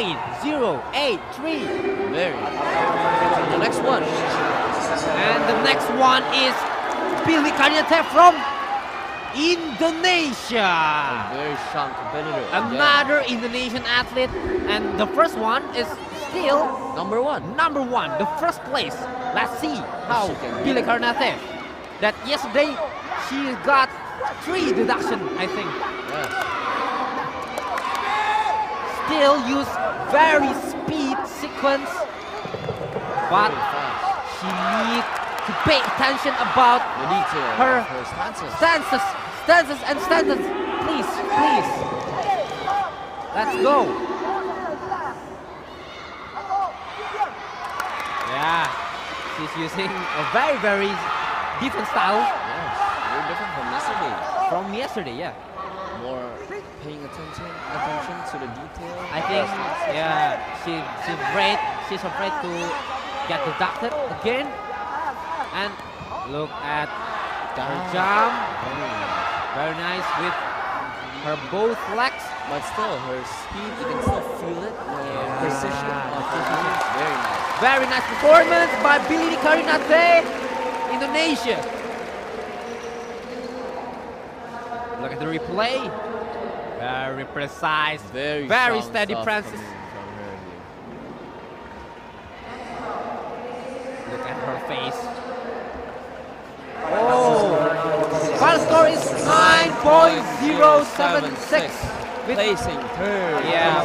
9.083. Very. The next one. And the next one is Billie Karnate from Indonesia. Very strong competitor. Another Indonesian athlete. And the first one is still Number one. number one, the first place. Let's see how Billie do That yesterday she got three deduction, I think. Yes. Still use very speed sequence, but she need to pay attention about The detail uh, Her- her stances. stances, stances and stances. Please, please. Let's go. Yeah, she's using a very, very different style Yes. Very different from yesterday. from yesterday. Yeah, More paying attention attention to the detail. I think yeah she she's afraid she's afraid to get deducted again. And look at her ah. jump, very nice with her both legs. But still, her speed, you can still feel it. Uh, yeah. precision moves, very nice. Very nice performance by Billie Karinate, Indonesia. Look at the replay. Very precise, Very, very steady Francis. coming from her here. Look at her face. Oh, oh! final score is 9.076. With Placing third. yeah,